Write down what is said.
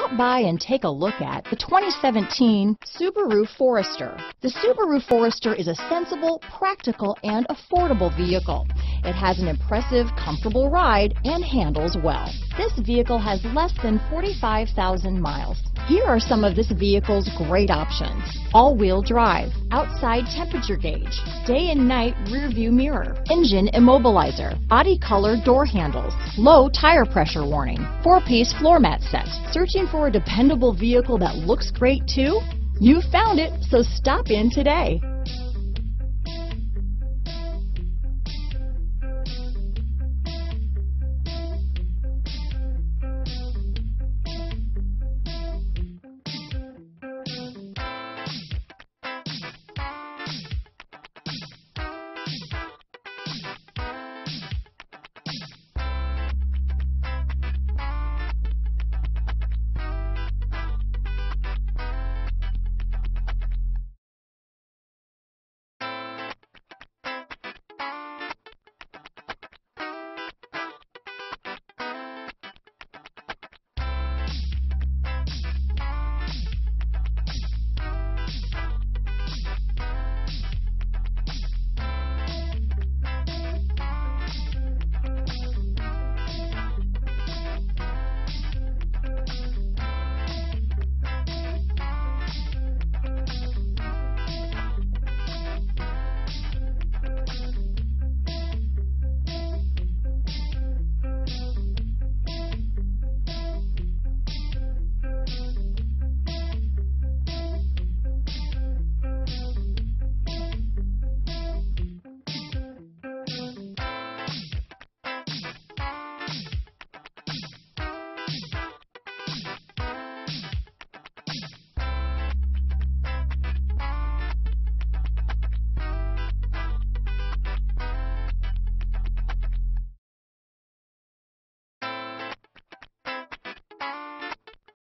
Stop by and take a look at the 2017 Subaru Forester. The Subaru Forester is a sensible, practical, and affordable vehicle. It has an impressive, comfortable ride and handles well. This vehicle has less than 45,000 miles. Here are some of this vehicle's great options. All-wheel drive, outside temperature gauge, day and night rear view mirror, engine immobilizer, body color door handles, low tire pressure warning, four-piece floor mat set. Searching for a dependable vehicle that looks great too? You found it, so stop in today.